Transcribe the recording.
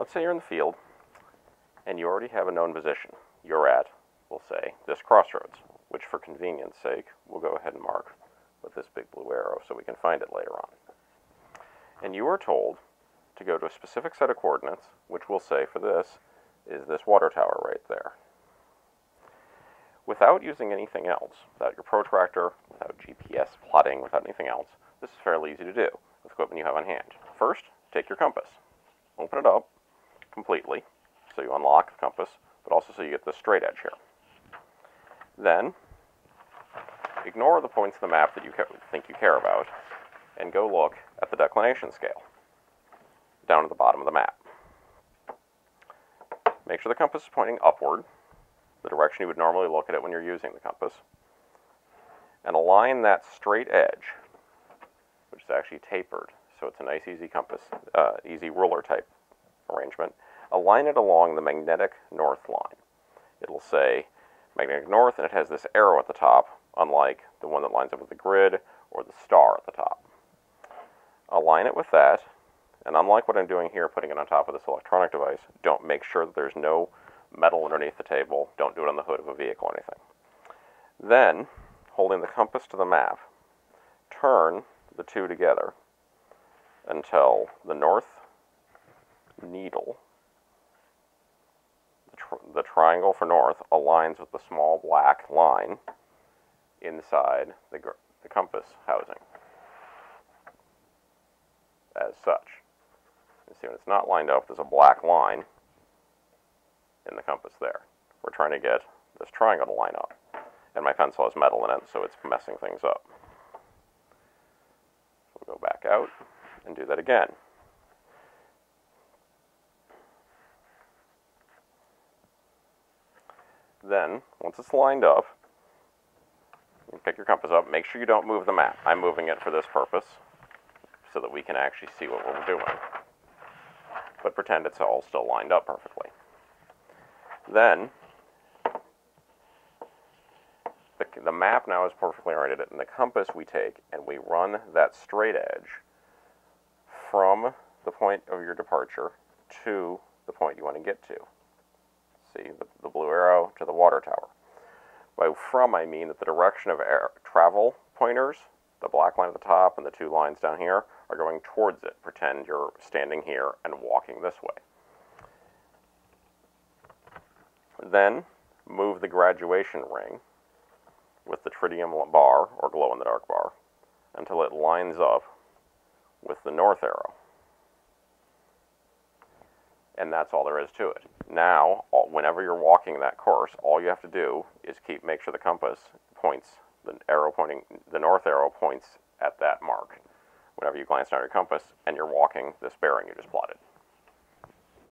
let's say you're in the field and you already have a known position. You're at, we'll say, this crossroads, which for convenience sake, we'll go ahead and mark with this big blue arrow so we can find it later on. And you are told to go to a specific set of coordinates, which we'll say for this is this water tower right there. Without using anything else, without your protractor, without GPS plotting, without anything else, this is fairly easy to do with equipment you have on hand. First, take your compass, open it up completely, so you unlock the compass, but also so you get the straight edge here. Then, ignore the points of the map that you think you care about, and go look at the declination scale down at the bottom of the map. Make sure the compass is pointing upward, the direction you would normally look at it when you're using the compass, and align that straight edge, which is actually tapered, so it's a nice easy compass, uh, easy ruler type arrangement, align it along the magnetic north line. It'll say magnetic north, and it has this arrow at the top, unlike the one that lines up with the grid or the star at the top. Align it with that, and unlike what I'm doing here, putting it on top of this electronic device, don't make sure that there's no metal underneath the table. Don't do it on the hood of a vehicle or anything. Then, holding the compass to the map, turn the two together until the north needle, the, the triangle for north, aligns with the small black line inside the, the compass housing as such. You see when it's not lined up, there's a black line in the compass there. We're trying to get this triangle to line up. And my pencil has metal in it, so it's messing things up. We'll go back out and do that again. Then, once it's lined up, you pick your compass up. Make sure you don't move the map. I'm moving it for this purpose so that we can actually see what we're doing. But pretend it's all still lined up perfectly. Then, the, the map now is perfectly oriented, and the compass we take and we run that straight edge from the point of your departure to the point you want to get to. See, the, the blue to the water tower. By from, I mean that the direction of air, travel pointers, the black line at the top and the two lines down here, are going towards it. Pretend you're standing here and walking this way. Then move the graduation ring with the tritium bar, or glow-in-the-dark bar, until it lines up with the north arrow. And that's all there is to it. Now, whenever you're walking that course, all you have to do is keep make sure the compass points, the arrow pointing, the north arrow points at that mark whenever you glance down your compass and you're walking this bearing you just plotted.